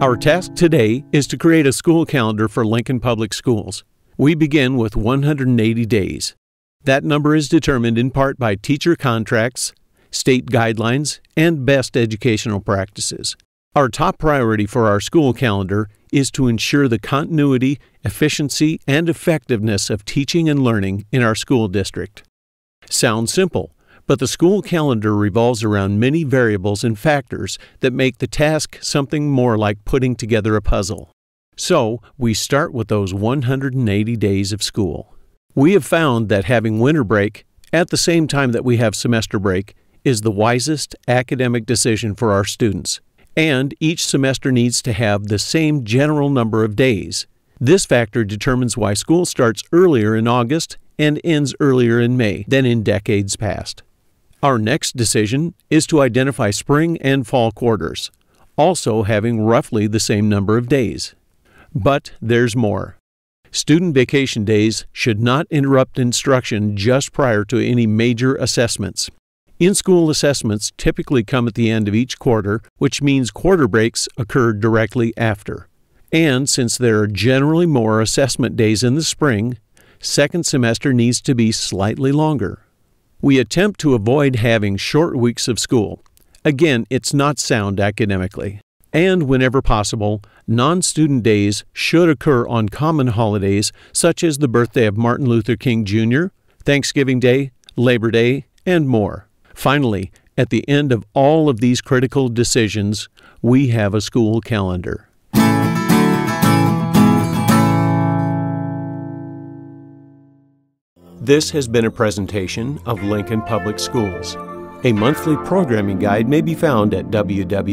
Our task today is to create a school calendar for Lincoln Public Schools. We begin with 180 days. That number is determined in part by teacher contracts, state guidelines, and best educational practices. Our top priority for our school calendar is to ensure the continuity, efficiency, and effectiveness of teaching and learning in our school district. Sounds simple, but the school calendar revolves around many variables and factors that make the task something more like putting together a puzzle. So, we start with those 180 days of school. We have found that having winter break at the same time that we have semester break is the wisest academic decision for our students, and each semester needs to have the same general number of days. This factor determines why school starts earlier in August and ends earlier in May than in decades past. Our next decision is to identify spring and fall quarters, also having roughly the same number of days. But there's more. Student vacation days should not interrupt instruction just prior to any major assessments. In school assessments typically come at the end of each quarter, which means quarter breaks occur directly after. And since there are generally more assessment days in the spring, second semester needs to be slightly longer. We attempt to avoid having short weeks of school. Again, it's not sound academically. And whenever possible, non student days should occur on common holidays such as the birthday of Martin Luther King Jr., Thanksgiving Day, Labor Day, and more. Finally, at the end of all of these critical decisions, we have a school calendar. This has been a presentation of Lincoln Public Schools. A monthly programming guide may be found at www.lps.org.